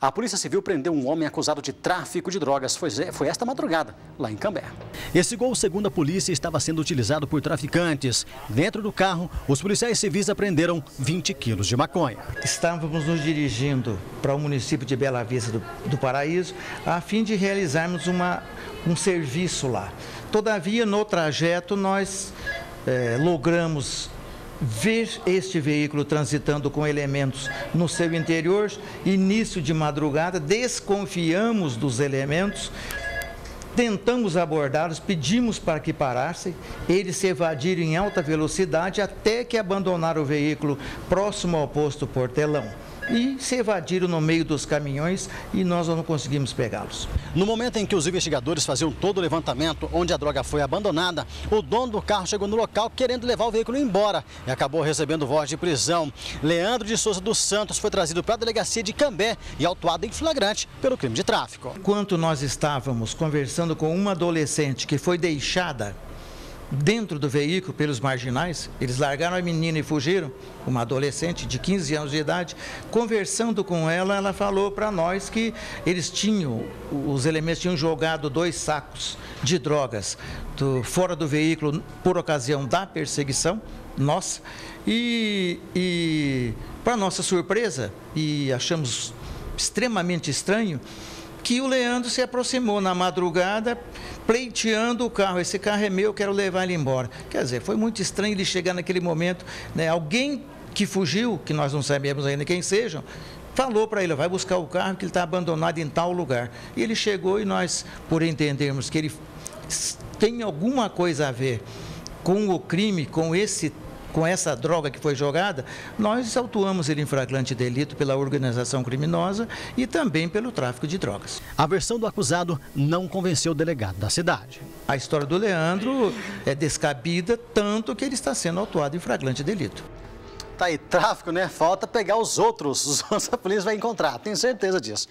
A Polícia Civil prendeu um homem acusado de tráfico de drogas. Foi, foi esta madrugada, lá em Cambé. Esse gol, segundo a polícia, estava sendo utilizado por traficantes. Dentro do carro, os policiais civis apreenderam 20 quilos de maconha. Estávamos nos dirigindo para o município de Bela Vista do, do Paraíso, a fim de realizarmos uma, um serviço lá. Todavia, no trajeto, nós é, logramos ver este veículo transitando com elementos no seu interior, início de madrugada, desconfiamos dos elementos, tentamos abordá-los, pedimos para que parassem, eles se evadiram em alta velocidade até que abandonaram o veículo próximo ao posto Portelão e se evadiram no meio dos caminhões e nós não conseguimos pegá-los. No momento em que os investigadores faziam todo o levantamento onde a droga foi abandonada, o dono do carro chegou no local querendo levar o veículo embora e acabou recebendo voz de prisão. Leandro de Souza dos Santos foi trazido para a delegacia de Cambé e autuado em flagrante pelo crime de tráfico. Enquanto nós estávamos conversando com uma adolescente que foi deixada dentro do veículo pelos marginais. Eles largaram a menina e fugiram, uma adolescente de 15 anos de idade. Conversando com ela, ela falou para nós que eles tinham, os elementos tinham jogado dois sacos de drogas do, fora do veículo por ocasião da perseguição nossa. E, e para nossa surpresa, e achamos extremamente estranho, que o Leandro se aproximou na madrugada, pleiteando o carro. Esse carro é meu, quero levar ele embora. Quer dizer, foi muito estranho ele chegar naquele momento. Né? Alguém que fugiu, que nós não sabemos ainda quem sejam, falou para ele, vai buscar o carro que ele está abandonado em tal lugar. E ele chegou e nós, por entendermos que ele tem alguma coisa a ver com o crime, com esse com essa droga que foi jogada, nós autuamos ele em flagrante delito pela organização criminosa e também pelo tráfico de drogas. A versão do acusado não convenceu o delegado da cidade. A história do Leandro é descabida, tanto que ele está sendo autuado em flagrante delito. Tá aí, tráfico, né? Falta pegar os outros. Os outros a polícia vai encontrar, tenho certeza disso.